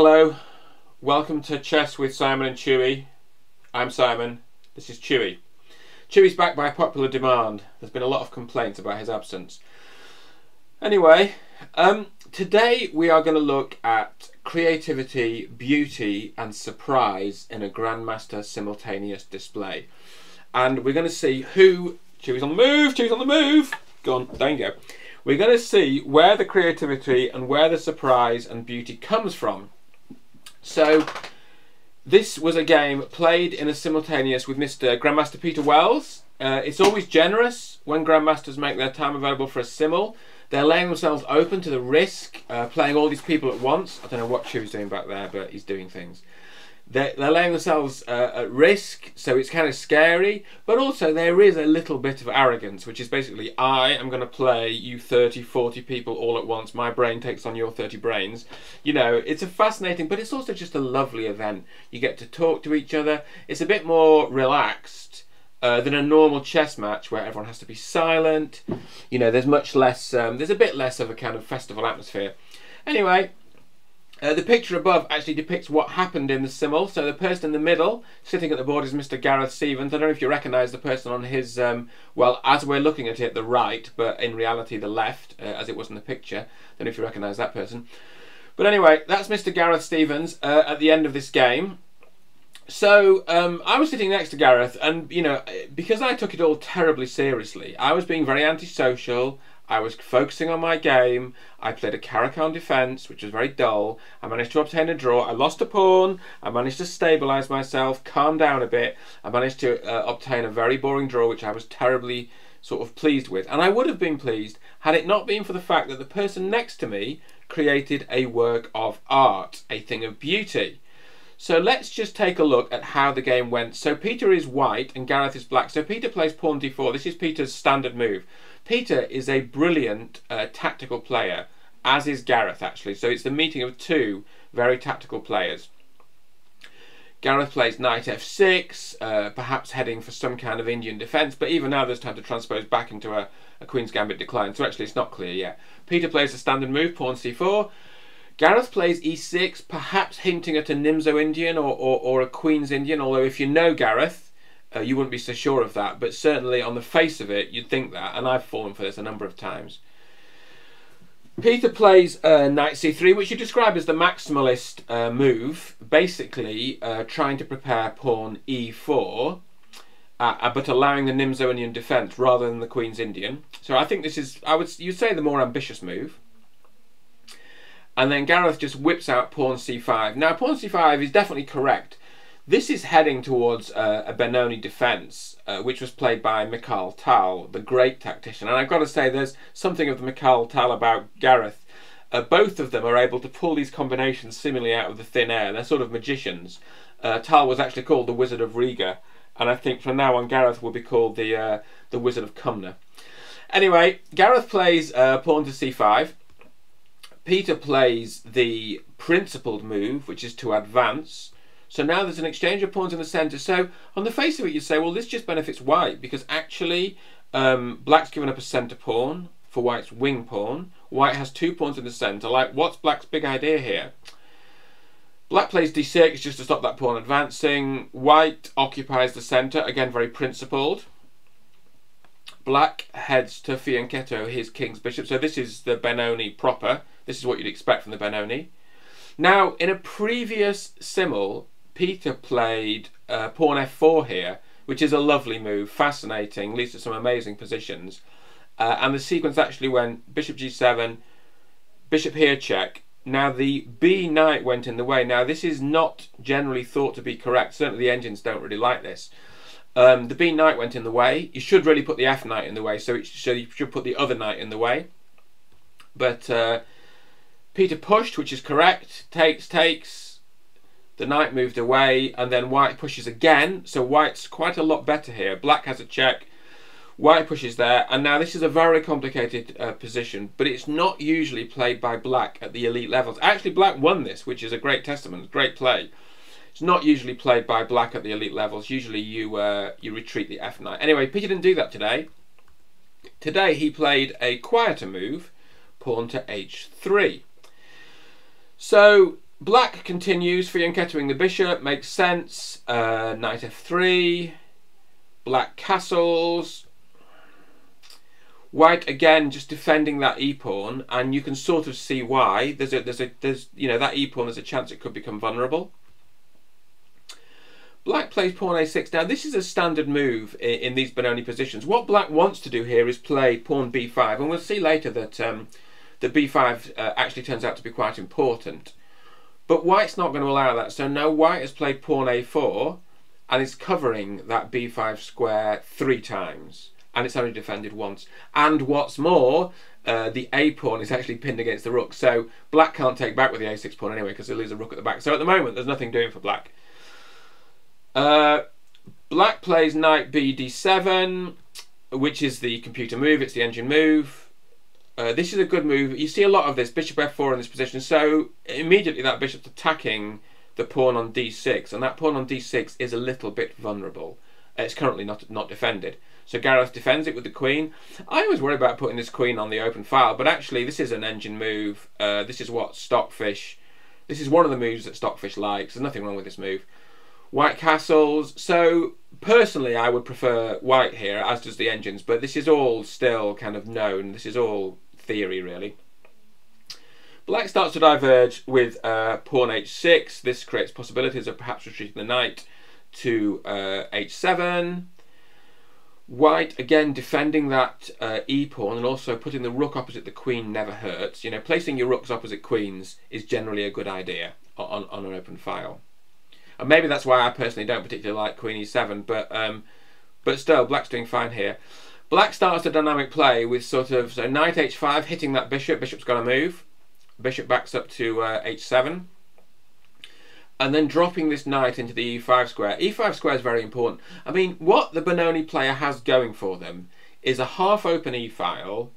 Hello, welcome to Chess with Simon and Chewy. I'm Simon, this is Chewy. Chewy's back by popular demand. There's been a lot of complaints about his absence. Anyway, um, today we are going to look at creativity, beauty and surprise in a Grandmaster simultaneous display. And we're going to see who... Chewy's on the move, Chewy's on the move! Go on, there you go. We're going to see where the creativity and where the surprise and beauty comes from so this was a game played in a simultaneous with Mr. Grandmaster Peter Wells. Uh, it's always generous when Grandmasters make their time available for a simul. They're laying themselves open to the risk, uh, playing all these people at once. I don't know what Chew's doing back there, but he's doing things they're, they're laying themselves uh, at risk, so it's kind of scary. But also, there is a little bit of arrogance, which is basically, I am going to play you 30, 40 people all at once. My brain takes on your 30 brains. You know, it's a fascinating, but it's also just a lovely event. You get to talk to each other. It's a bit more relaxed. Uh, than a normal chess match where everyone has to be silent. You know, there's much less, um, there's a bit less of a kind of festival atmosphere. Anyway, uh, the picture above actually depicts what happened in the simul. So the person in the middle, sitting at the board, is Mr. Gareth Stevens. I don't know if you recognise the person on his, um, well, as we're looking at it, the right, but in reality the left, uh, as it was in the picture. I don't know if you recognise that person. But anyway, that's Mr. Gareth Stevens uh, at the end of this game. So um, I was sitting next to Gareth, and you know, because I took it all terribly seriously, I was being very antisocial. I was focusing on my game. I played a Caro-Kann defence, which was very dull. I managed to obtain a draw. I lost a pawn. I managed to stabilise myself, calm down a bit. I managed to uh, obtain a very boring draw, which I was terribly sort of pleased with. And I would have been pleased had it not been for the fact that the person next to me created a work of art, a thing of beauty. So let's just take a look at how the game went. So Peter is white and Gareth is black. So Peter plays pawn d4. This is Peter's standard move. Peter is a brilliant uh, tactical player, as is Gareth actually. So it's the meeting of two very tactical players. Gareth plays knight f6, uh, perhaps heading for some kind of Indian defence, but even now there's time to transpose back into a, a Queen's Gambit decline, so actually it's not clear yet. Peter plays a standard move, pawn c4. Gareth plays e6, perhaps hinting at a Nimzo Indian or, or, or a Queen's Indian, although if you know Gareth, uh, you wouldn't be so sure of that, but certainly on the face of it, you'd think that, and I've fallen for this a number of times. Peter plays uh, knight c3, which you describe as the maximalist uh, move, basically uh, trying to prepare pawn e4, uh, uh, but allowing the Nimzo Indian defence rather than the Queen's Indian. So I think this is, I would you'd say, the more ambitious move. And then Gareth just whips out pawn c5. Now pawn c5 is definitely correct this is heading towards uh, a Benoni defence, uh, which was played by Mikhail Tal, the great tactician. And I've got to say, there's something of the Mikhail Tal about Gareth. Uh, both of them are able to pull these combinations seemingly out of the thin air. They're sort of magicians. Uh, Tal was actually called the Wizard of Riga, and I think from now on Gareth will be called the uh, the Wizard of Cumnor. Anyway, Gareth plays uh, pawn to c5. Peter plays the principled move, which is to advance. So now there's an exchange of pawns in the centre. So on the face of it, you say, well, this just benefits white because actually um, black's given up a centre pawn for white's wing pawn. White has two pawns in the centre. Like, what's black's big idea here? Black plays d6 just to stop that pawn advancing. White occupies the centre, again very principled. Black heads to fianchetto his king's bishop. So this is the Benoni proper. This is what you'd expect from the Benoni. Now, in a previous simul, Peter played uh, pawn f4 here, which is a lovely move, fascinating, leads to some amazing positions. Uh, and the sequence actually went bishop g7, bishop here check. Now the b knight went in the way. Now this is not generally thought to be correct. Certainly the engines don't really like this. Um, the b knight went in the way. You should really put the f knight in the way. So, it, so you should put the other knight in the way. But uh, Peter pushed, which is correct. Takes, takes. The knight moved away, and then white pushes again. So white's quite a lot better here. Black has a check. White pushes there, and now this is a very complicated uh, position, but it's not usually played by black at the elite levels. Actually, black won this, which is a great testament, great play. It's not usually played by black at the elite levels. Usually you uh, you retreat the f knight. Anyway, Peter didn't do that today. Today he played a quieter move, pawn to h3. So Black continues, fianchettoing the bishop, makes sense. Uh, knight f3, black castles. White again just defending that e pawn, and you can sort of see why. There's a there's a there's you know that e pawn. There's a chance it could become vulnerable. Black plays pawn a6. Now this is a standard move in, in, these Benoni positions. What Black wants to do here is play pawn b5, and we'll see later that um, the b5 uh, actually turns out to be quite important. But White's not going to allow that. So now White has played pawn a4, and is covering that b5 square three times, and it's only defended once. And what's more, uh, the a pawn is actually pinned against the rook. So Black can't take back with the a6 pawn anyway because they lose a rook at the back. So at the moment, there's nothing doing for Black. Uh, black plays knight b d7, which is the computer move, it's the engine move. Uh, this is a good move. You see a lot of this, bishop f4 in this position, so immediately that bishop's attacking the pawn on d6, and that pawn on d6 is a little bit vulnerable. Uh, it's currently not not defended. So Gareth defends it with the queen. I was worried about putting this queen on the open file, but actually this is an engine move. Uh, this is what Stockfish, this is one of the moves that Stockfish likes. There's nothing wrong with this move. White Castles. So personally, I would prefer white here, as does the engines. But this is all still kind of known. This is all theory, really. Black starts to diverge with uh, pawn h6. This creates possibilities of perhaps retreating the knight to uh, h7. White again defending that uh, e pawn and also putting the rook opposite the queen never hurts. You know, placing your rooks opposite queens is generally a good idea on, on an open file and maybe that's why I personally don't particularly like Queen E7. But um, but still, Black's doing fine here. Black starts a dynamic play with sort of so Knight H5 hitting that bishop. Bishop's got to move. Bishop backs up to uh, H7 and then dropping this knight into the e5 square. e5 square is very important. I mean, what the Benoni player has going for them is a half open e-file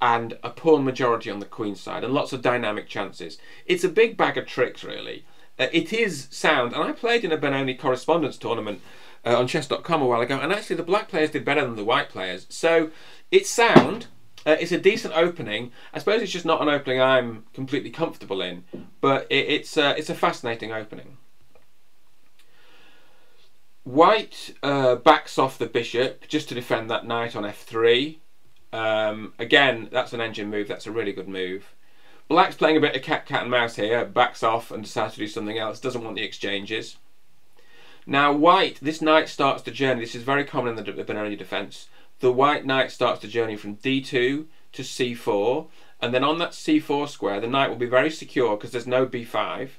and a pawn majority on the queen side and lots of dynamic chances. It's a big bag of tricks, really. Uh, it is sound, and I played in a Benoni correspondence tournament uh, on chess.com a while ago, and actually the black players did better than the white players. So it's sound. Uh, it's a decent opening. I suppose it's just not an opening I'm completely comfortable in, but it, it's uh, it's a fascinating opening. White uh, backs off the bishop just to defend that knight on f3. Um, again, that's an engine move. That's a really good move. Black's playing a bit of cat, cat and mouse here, backs off and decides to do something else, doesn't want the exchanges. Now white, this knight starts the journey, this is very common in the, Benoni defence. The white knight starts the journey from d2 to c4, and then on that c4 square the knight will be very secure because there's no b5,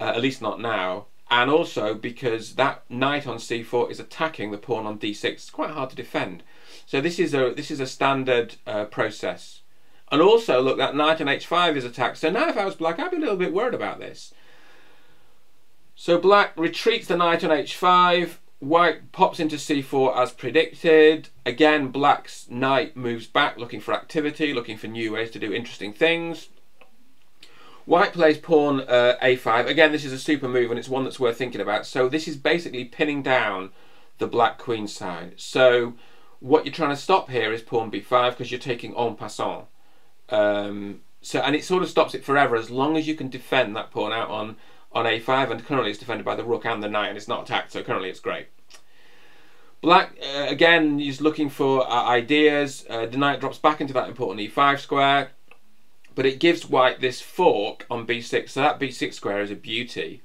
uh, at least not now, and also because that knight on c4 is attacking the pawn on d6. It's quite hard to defend. So this is a this is a standard uh, process and also, look, that knight on h5 is attacked. So now if I was black, I'd be a little bit worried about this. So black retreats the knight on h5. White pops into c4 as predicted. Again, black's knight moves back, looking for activity, looking for new ways to do interesting things. White plays pawn uh, a5. Again, this is a super move and it's one that's worth thinking about. So this is basically pinning down the black queen side. So what you're trying to stop here is pawn b5 because you're taking en passant. Um, so and it sort of stops it forever as long as you can defend that pawn out on on a5 and currently it's defended by the rook and the knight and it's not attacked so currently it's great. Black uh, again is looking for uh, ideas. Uh, the knight drops back into that important e5 square but it gives white this fork on b6 so that b6 square is a beauty.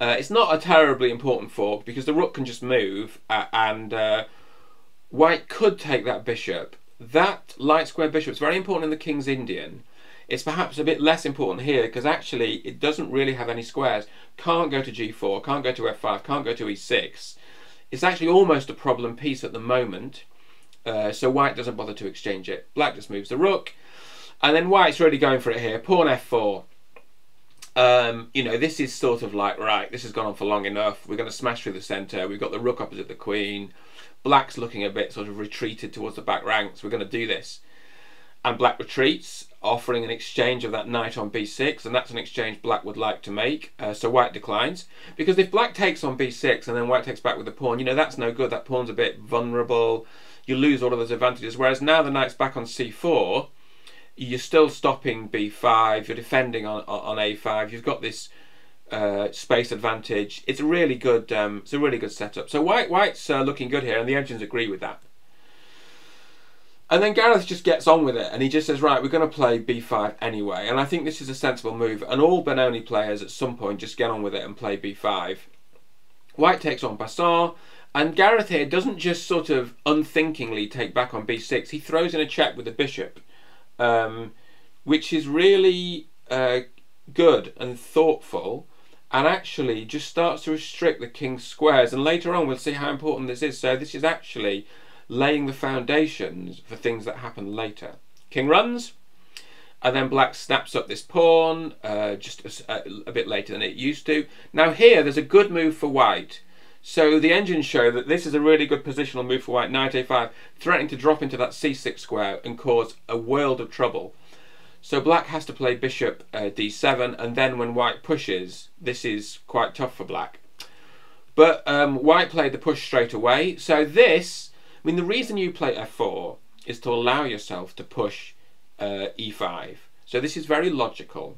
Uh, it's not a terribly important fork because the rook can just move uh, and uh, white could take that bishop that light square bishop is very important in the King's Indian. It's perhaps a bit less important here because actually it doesn't really have any squares. Can't go to g4, can't go to f5, can't go to e6. It's actually almost a problem piece at the moment. Uh, so white doesn't bother to exchange it. Black just moves the rook. And then white's really going for it here. Pawn f4. Um, you know, this is sort of like, right, this has gone on for long enough. We're going to smash through the centre. We've got the rook opposite the queen. Black's looking a bit sort of retreated towards the back ranks. We're going to do this. And Black retreats, offering an exchange of that knight on b6, and that's an exchange Black would like to make. Uh, so White declines. Because if Black takes on b6 and then White takes back with the pawn, you know, that's no good. That pawn's a bit vulnerable. You lose all of those advantages. Whereas now the knight's back on c4, you're still stopping b5. You're defending on on a5. You've got this uh, space advantage. It's a really good. Um, it's a really good setup. So white white's uh, looking good here, and the engines agree with that. And then Gareth just gets on with it, and he just says, "Right, we're going to play b5 anyway." And I think this is a sensible move. And all Benoni players at some point just get on with it and play b5. White takes en passant, and Gareth here doesn't just sort of unthinkingly take back on b6. He throws in a check with the bishop, um, which is really uh, good and thoughtful and actually just starts to restrict the king's squares. And later on, we'll see how important this is. So, this is actually laying the foundations for things that happen later. King runs, and then black snaps up this pawn uh, just a, a, bit later than it used to. Now, here there's a good move for white. So the engines show that this is a really good positional move for white, knight a5, threatening to drop into that c6 square and cause a world of trouble. So black has to play bishop uh, d7, and then when white pushes, this is quite tough for black. But um, white played the push straight away. So this, I mean, the reason you play f4 is to allow yourself to push uh, e5. So this is very logical.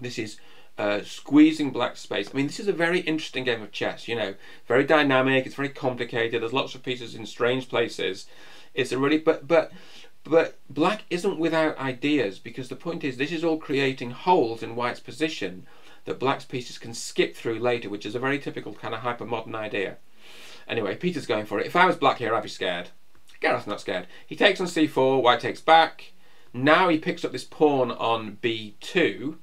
This is uh, squeezing black space. I mean, this is a very interesting game of chess. You know, very dynamic. It's very complicated. There's lots of pieces in strange places. It's a really, but but but black isn't without ideas because the point is this is all creating holes in white's position that black's pieces can skip through later, which is a very typical kind of hyper-modern idea. Anyway, Peter's going for it. If I was black here, I'd be scared. Gareth's not scared. He takes on c4, white takes back. Now he picks up this pawn on b2.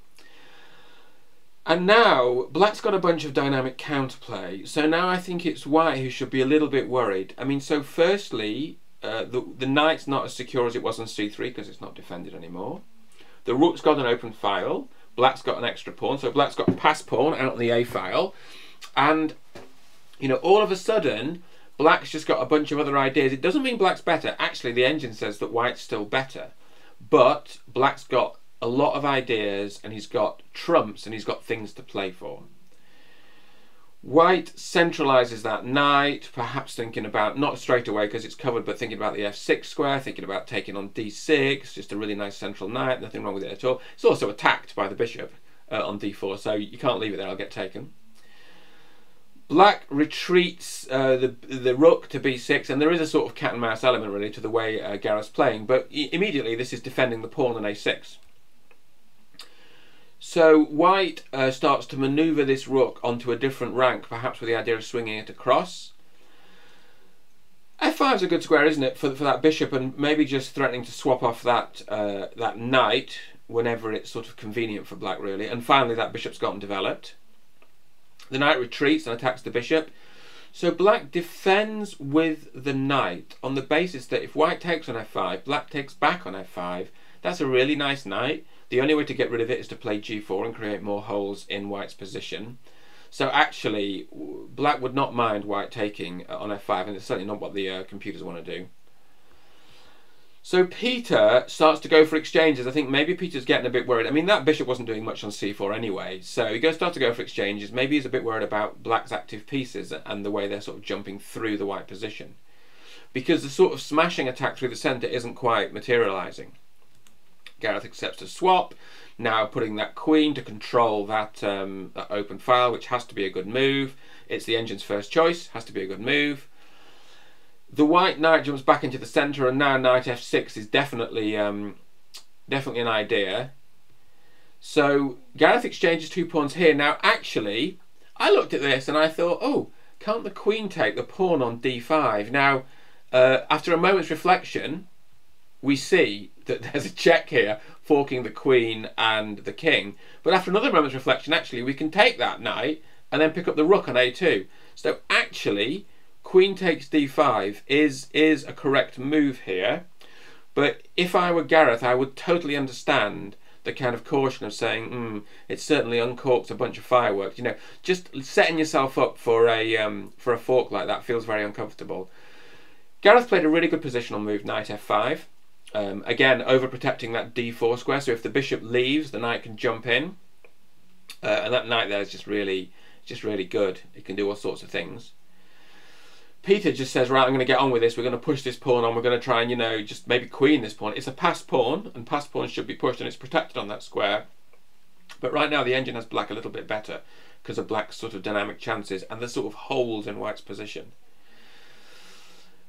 And now, black's got a bunch of dynamic counterplay. So now I think it's white who should be a little bit worried. I mean, so firstly, uh, the, the knight's not as secure as it was on c3 because it's not defended anymore. The rook's got an open file. Black's got an extra pawn. So black's got a pass pawn out on the a file. And, you know, all of a sudden, black's just got a bunch of other ideas. It doesn't mean black's better. Actually, the engine says that white's still better. But black's got a lot of ideas and he's got trumps and he's got things to play for. White centralizes that knight, perhaps thinking about, not straight away because it's covered, but thinking about the f6 square, thinking about taking on d6, just a really nice central knight, nothing wrong with it at all. It's also attacked by the bishop uh, on d4, so you can't leave it there, I'll get taken. Black retreats uh, the the rook to b6, and there is a sort of cat and mouse element really to the way uh, Gareth's playing, but immediately this is defending the pawn on a6. So white uh, starts to maneuver this rook onto a different rank, perhaps with the idea of swinging it across. F5 is a good square, isn't it, for, for that bishop, and maybe just threatening to swap off that uh, that knight whenever it's sort of convenient for black, really. And finally, that bishop's gotten developed. The knight retreats and attacks the bishop. So black defends with the knight on the basis that if white takes on f5, black takes back on f5. That's a really nice knight. The only way to get rid of it is to play g4 and create more holes in white's position. So actually, black would not mind white taking on f5, and it's certainly not what the uh, computers want to do. So Peter starts to go for exchanges. I think maybe Peter's getting a bit worried. I mean, that bishop wasn't doing much on c4 anyway, so he goes start to go for exchanges. Maybe he's a bit worried about black's active pieces and the way they're sort of jumping through the white position. Because the sort of smashing attack through the centre isn't quite materialising. Gareth accepts a swap. Now putting that queen to control that, um, that open file, which has to be a good move. It's the engine's first choice, has to be a good move. The white knight jumps back into the centre, and now knight f6 is definitely um, definitely an idea. So Gareth exchanges two pawns here. Now, actually, I looked at this and I thought, oh, can't the queen take the pawn on d5? Now, uh, after a moment's reflection, we see that there's a check here forking the queen and the king. But after another moment's reflection, actually, we can take that knight and then pick up the rook on a2. So actually, queen takes d5 is, is a correct move here. But if I were Gareth, I would totally understand the kind of caution of saying, mm, it certainly uncorks a bunch of fireworks. You know, just setting yourself up for a um, for a fork like that feels very uncomfortable. Gareth played a really good positional move, knight f5. Um, again, overprotecting that d4 square, so if the bishop leaves, the knight can jump in. Uh, and that knight there is just really, just really good. It can do all sorts of things. Peter just says, right, I'm going to get on with this. We're going to push this pawn on. We're going to try and, you know, just maybe queen this pawn. It's a passed pawn, and passed pawns should be pushed, and it's protected on that square. But right now the engine has black a little bit better because of black's sort of dynamic chances and the sort of holes in white's position.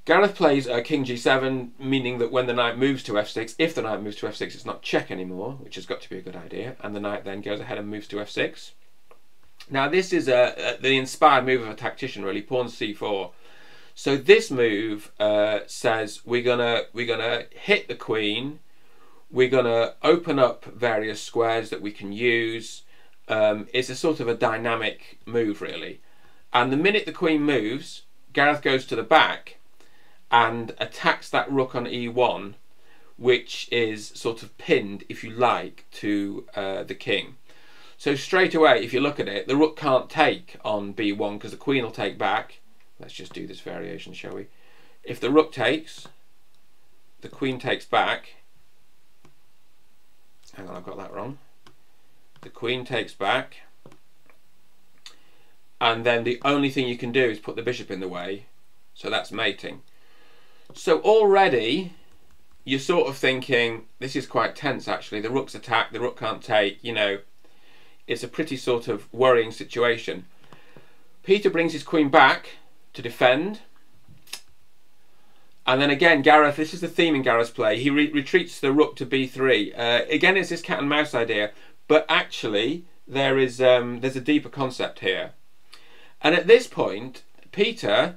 Gareth plays uh, king g7, meaning that when the knight moves to f6, if the knight moves to f6, it's not check anymore, which has got to be a good idea, and the knight then goes ahead and moves to f6. Now this is uh, the inspired move of a tactician, really, pawn c4. So this move uh, says we're gonna we're gonna hit the queen, we're gonna open up various squares that we can use. Um, it's a sort of a dynamic move, really. And the minute the queen moves, Gareth goes to the back and attacks that rook on e1 which is sort of pinned if you like to uh, the king so straight away if you look at it the rook can't take on b1 because the queen will take back let's just do this variation shall we? If the rook takes the queen takes back hang on I've got that wrong. The queen takes back and then the only thing you can do is put the bishop in the way so that's mating. So already you're sort of thinking, this is quite tense actually, the rook's attacked, the rook can't take, you know, it's a pretty sort of worrying situation. Peter brings his queen back to defend. And then again, Gareth, this is the theme in Gareth's play, he re retreats the rook to b3. Uh, again, it's this cat and mouse idea, but actually there is um, there's a deeper concept here. And at this point, Peter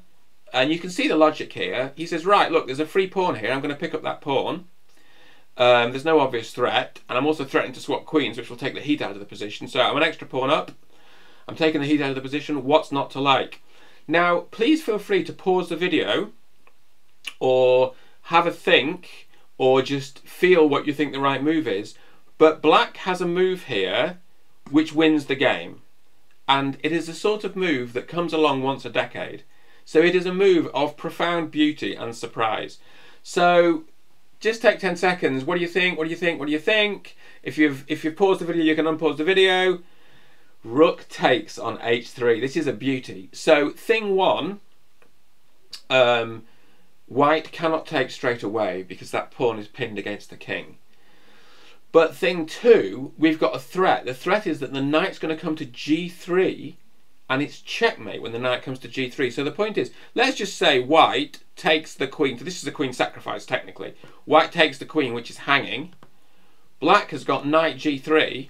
and you can see the logic here. He says, right, look, there's a free pawn here. I'm going to pick up that pawn. Um, there's no obvious threat. And I'm also threatening to swap queens, which will take the heat out of the position. So I'm an extra pawn up. I'm taking the heat out of the position. What's not to like? Now, please feel free to pause the video or have a think or just feel what you think the right move is. But black has a move here which wins the game. And it is a sort of move that comes along once a decade. So it is a move of profound beauty and surprise. So just take 10 seconds. What do you think? What do you think? What do you think? If you've if you've paused the video, you can unpause the video. Rook takes on h3. This is a beauty. So thing one, um, white cannot take straight away because that pawn is pinned against the king. But thing two, we've got a threat. The threat is that the knight's going to come to g3 and it's checkmate when the knight comes to g3. So the point is, let's just say white takes the queen. So this is a queen sacrifice, technically. White takes the queen, which is hanging. Black has got knight g3,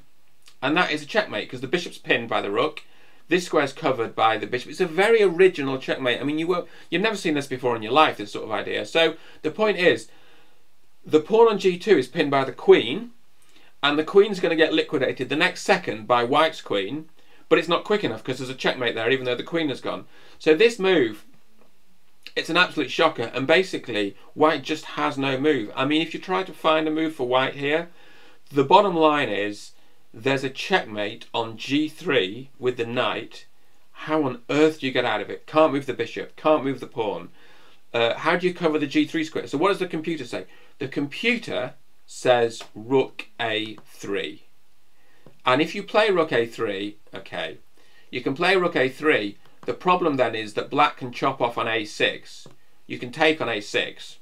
and that is a checkmate because the bishop's pinned by the rook. This square's covered by the bishop. It's a very original checkmate. I mean, you will, you've never seen this before in your life, this sort of idea. So the point is, the pawn on g2 is pinned by the queen, and the queen's going to get liquidated the next second by white's queen, but it's not quick enough because there's a checkmate there, even though the queen has gone. So this move, it's an absolute shocker, and basically white just has no move. I mean, if you try to find a move for white here, the bottom line is there's a checkmate on g3 with the knight. How on earth do you get out of it? Can't move the bishop, can't move the pawn. Uh, how do you cover the g3 square? So what does the computer say? The computer says rook a3. And if you play rook a3, okay, you can play rook a3. The problem then is that black can chop off on a6. You can take on a6.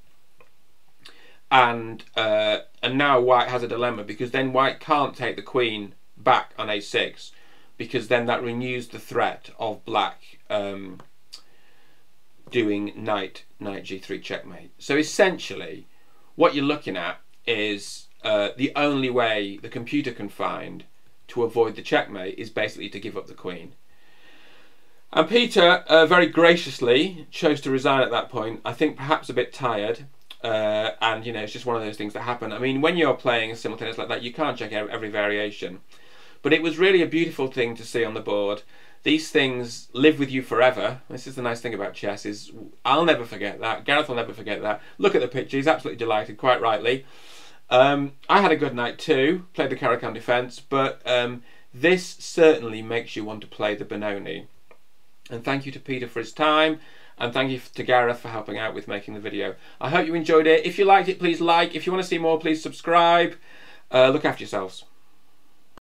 And, uh, and now white has a dilemma because then white can't take the queen back on a6 because then that renews the threat of black um, doing knight knight g3 checkmate. So essentially, what you're looking at is uh, the only way the computer can find to avoid the checkmate is basically to give up the queen. And Peter uh, very graciously chose to resign at that point. I think perhaps a bit tired. Uh, and you know, it's just one of those things that happen. I mean, when you're playing simultaneous like that, you can't check every variation. But it was really a beautiful thing to see on the board. These things live with you forever. This is the nice thing about chess is I'll never forget that. Gareth will never forget that. Look at the picture. He's absolutely delighted, quite rightly. Um, I had a good night too, played the Caro-Kann defence, but um, this certainly makes you want to play the Benoni. And thank you to Peter for his time, and thank you to Gareth for helping out with making the video. I hope you enjoyed it. If you liked it, please like. If you want to see more, please subscribe. Uh, look after yourselves.